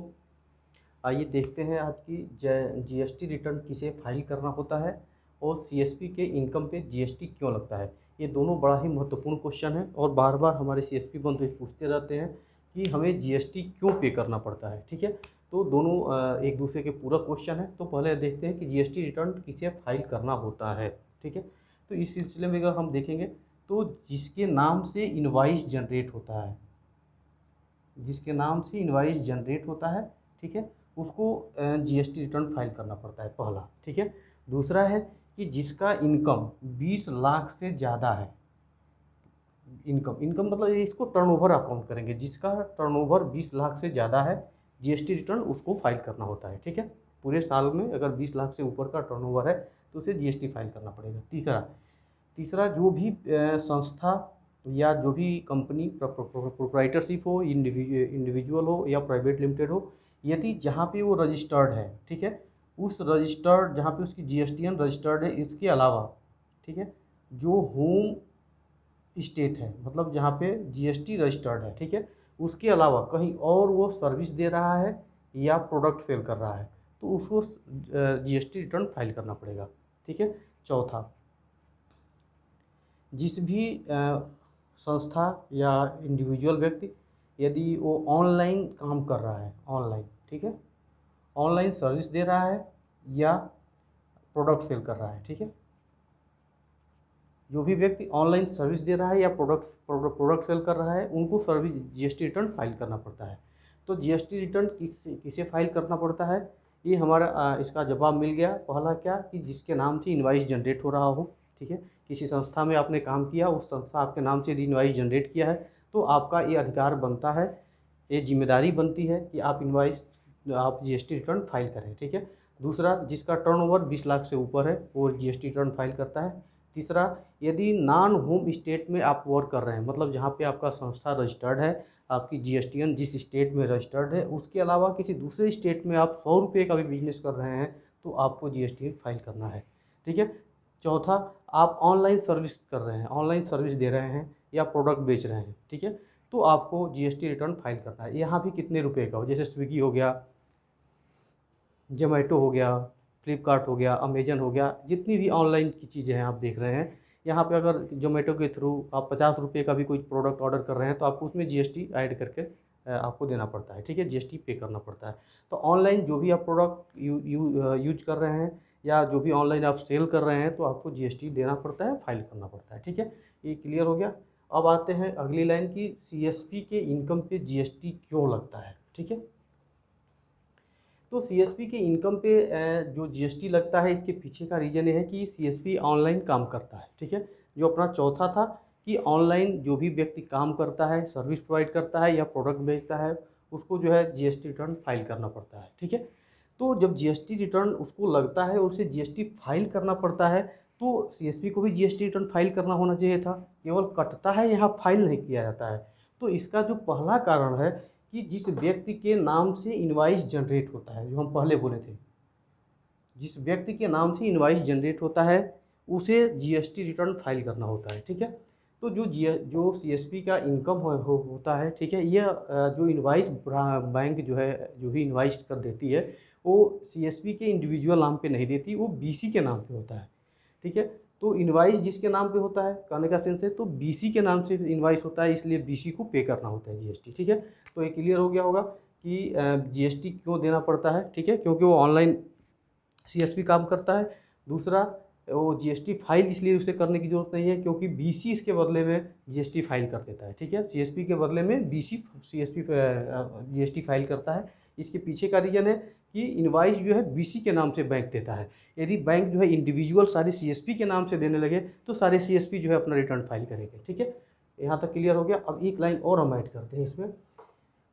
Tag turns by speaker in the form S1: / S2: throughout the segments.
S1: दोस्तों आइए देखते हैं आज की जीएसटी रिटर्न किसे फ़ाइल करना होता है और सीएसपी के इनकम पे जीएसटी क्यों लगता है? ये दोनों बड़ा ही महत्वपूर्ण क्वेश्चन है और बार बार हमारे सीएसपी बंधु पूछते रहते हैं कि हमें जीएसटी क्यों पे करना पड़ता है, ठीक है? तो दोनों एक दूसरे के पूरा क्वेश्चन है। तो पहले देखते हैं कि जीएसटी रिटर्न किसे फ़ाइल करना होता है, ठीक है? तो इस सिलसिले में अगर हम देखेंगे तो जिसके नाम से इन्वाइस जनरेट होता है जिसके नाम से इनवाइस जनरेट होता है, ठीक है? उसको जीएसटी रिटर्न फ़ाइल करना पड़ता है पहला, ठीक है? दूसरा है कि जिसका इनकम 20 लाख से ज़्यादा है इनकम इनकम मतलब इसको टर्नओवर आप काउंट करेंगे, जिसका टर्नओवर 20 लाख से ज़्यादा है जीएसटी रिटर्न उसको फ़ाइल करना होता है, ठीक है? पूरे साल में अगर 20 लाख से ऊपर का टर्नओवर है तो उसे जीएसटी फ़ाइल करना पड़ेगा। तीसरा तीसरा जो भी संस्था या जो भी कंपनी प्रोप्राइटरशिप हो इंडिविजुअल हो या प्राइवेट लिमिटेड हो, यदि जहाँ पे वो रजिस्टर्ड है, ठीक है? उस रजिस्टर्ड जहाँ पे उसकी जी रजिस्टर्ड है, इसके अलावा, ठीक है? जो होम स्टेट है मतलब जहाँ पे जीएसटी रजिस्टर्ड है, ठीक है? उसके अलावा कहीं और वो सर्विस दे रहा है या प्रोडक्ट सेल कर रहा है तो उसको जीएसटी रिटर्न फ़ाइल करना पड़ेगा, ठीक है? चौथा, जिस भी संस्था या इंडिविजुअल व्यक्ति यदि वो ऑनलाइन काम कर रहा है ऑनलाइन ठीक है? ऑनलाइन सर्विस दे रहा है या प्रोडक्ट सेल कर रहा है, ठीक है? जो भी व्यक्ति ऑनलाइन सर्विस दे रहा है या प्रोडक्ट प्रोडक्ट सेल कर रहा है, उनको सर्विस जीएसटी रिटर्न फ़ाइल करना पड़ता है। तो जीएसटी रिटर्न किस, किसे फ़ाइल करना पड़ता है? ये हमारा इसका जवाब मिल गया। पहला क्या? कि जिसके नाम से इन्वाइस जनरेट हो रहा हो। ठीक है? किसी संस्था में आपने काम किया, उस संस्था आपके नाम से इन्वाइस जनरेट किया है तो आपका ये अधिकार बनता है, ये ज़िम्मेदारी बनती है कि आप इन्वाइस आप जीएसटी रिटर्न फ़ाइल करें, ठीक है? दूसरा, जिसका टर्नओवर 20 लाख से ऊपर है, वो जीएसटी रिटर्न फ़ाइल करता है। तीसरा, यदि नॉन होम स्टेट में आप वर्क कर रहे हैं मतलब जहाँ पे आपका संस्था रजिस्टर्ड है, आपकी जीएसटीएन जिस स्टेट में रजिस्टर्ड है, उसके अलावा किसी दूसरे स्टेट में आप सौ रुपये का भी बिज़नेस कर रहे हैं तो आपको जीएसटी फ़ाइल करना है, ठीक है? चौथा आप ऑनलाइन सर्विस कर रहे हैं ऑनलाइन सर्विस दे रहे हैं या प्रोडक्ट बेच रहे हैं ठीक है? तो आपको जीएसटी रिटर्न फ़ाइल करना है। यहाँ भी कितने रुपए का हो? जैसे स्विगी हो गया जोमेटो हो गया फ्लिपकार्ट हो गया अमेजन हो गया जितनी भी ऑनलाइन की चीज़ें हैं आप देख रहे हैं यहाँ पे अगर जोमेटो के थ्रू आप पचास रुपये का भी कोई प्रोडक्ट ऑर्डर कर रहे हैं तो आपको उसमें जीएसटी ऐड करके आपको देना पड़ता है ठीक है? जीएसटी पे करना पड़ता है। तो ऑनलाइन जो भी आप प्रोडक्ट यू, यू, यूज़ कर रहे हैं या जो भी ऑनलाइन आप सेल कर रहे हैं तो आपको जीएसटी देना पड़ता है, फ़ाइल करना पड़ता है, ठीक है? ये क्लियर हो गया? अब आते हैं अगली लाइन की सीएसपी के इनकम पे जीएसटी क्यों लगता है, ठीक है? तो सीएसपी के इनकम पे जो जीएसटी लगता है, इसके पीछे का रीज़न ये है कि सीएसपी ऑनलाइन काम करता है, ठीक है? जो अपना चौथा था कि ऑनलाइन जो भी व्यक्ति काम करता है, सर्विस प्रोवाइड करता है या प्रोडक्ट बेचता है, उसको जो है जीएसटी रिटर्न फ़ाइल करना पड़ता है, ठीक है? तो जब जीएसटी रिटर्न उसको लगता है उसे जीएसटी फ़ाइल करना पड़ता है तो सीएसपी को भी जीएसटी रिटर्न फ़ाइल करना होना चाहिए था। केवल कटता है यहाँ फ़ाइल नहीं किया जाता है। तो इसका जो पहला कारण है कि जिस व्यक्ति के नाम से इन्वाइस जनरेट होता है जो हम पहले बोले थे जिस व्यक्ति के नाम से इन्वाइस जनरेट होता है उसे जीएसटी रिटर्न फ़ाइल करना होता है ठीक है? तो जो जी जो सीएसपी का इनकम हो, हो, होता है ठीक है यह जो इन्वाइस बैंक जो है जो भी इन्वाइस कर देती है वो सीएसपी के इंडिविजुअल नाम पे नहीं देती, वो बीसी के नाम पे होता है। ठीक है? तो इनवाइस जिसके नाम पे होता है, कहने का सेंस है तो बीसी के नाम से इनवाइस होता है, इसलिए बीसी को पे करना होता है जीएसटी ठीक है? तो ये क्लियर हो गया होगा कि जीएसटी क्यों देना पड़ता है, ठीक है? क्योंकि वो ऑनलाइन सीएसपी काम करता है। दूसरा, वो जीएसटी फ़ाइल इसलिए उसे करने की ज़रूरत नहीं है, क्योंकि बीसी इसके बदले में जीएसटी फ़ाइल कर देता है, ठीक है? सीएसपी के बदले में बीसी सीएसपी जीएसटी फ़ाइल करता है। इसके पीछे का रीज़न है कि इनवाइस जो है बीसी के नाम से बैंक देता है। यदि बैंक जो है इंडिविजुअल सारे सीएसपी के नाम से देने लगे तो सारे सीएसपी जो है अपना रिटर्न फ़ाइल करेंगे, ठीक है? यहाँ तक क्लियर हो गया। अब एक लाइन और हम ऐड करते हैं इसमें।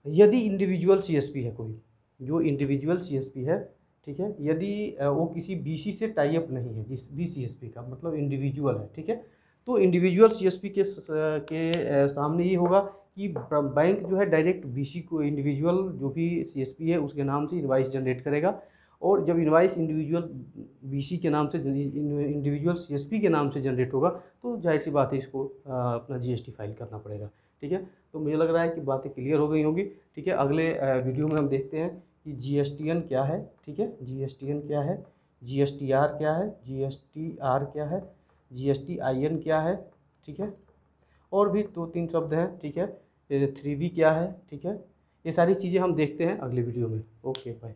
S1: यदि इंडिविजुअल सीएसपी है कोई, जो इंडिविजुअल सीएसपी है, ठीक है? यदि वो किसी बीसी से टाइप नहीं है, जिस बी का मतलब इंडिविजुअल है, ठीक है? तो इंडिविजुअल सीएसपी के के सामने ये होगा कि बैंक जो है डायरेक्ट वीसी को इंडिविजुअल जो भी सीएसपी है, उसके नाम से इन्वाइस जनरेट करेगा। और जब इन्वाइस इंडिविजुअल वीसी के नाम से इंडिविजुअल सीएसपी के नाम से जनरेट होगा तो ज़ाहिर सी बात है इसको अपना जीएसटी फ़ाइल करना पड़ेगा। ठीक है? तो मुझे लग रहा है कि बातें क्लियर हो गई होंगी। ठीक है? अगले वीडियो में हम देखते हैं कि जीएसटीएन क्या है। ठीक है? जीएसटीएन क्या है? जीएसटीआर क्या है? जीएसटीआर क्या है? जी क्या है? ठीक है? और भी दो तीन शब्द हैं, ठीक है? थ्री वी क्या है, ठीक है? ये सारी चीज़ें हम देखते हैं अगले वीडियो में। Okay bye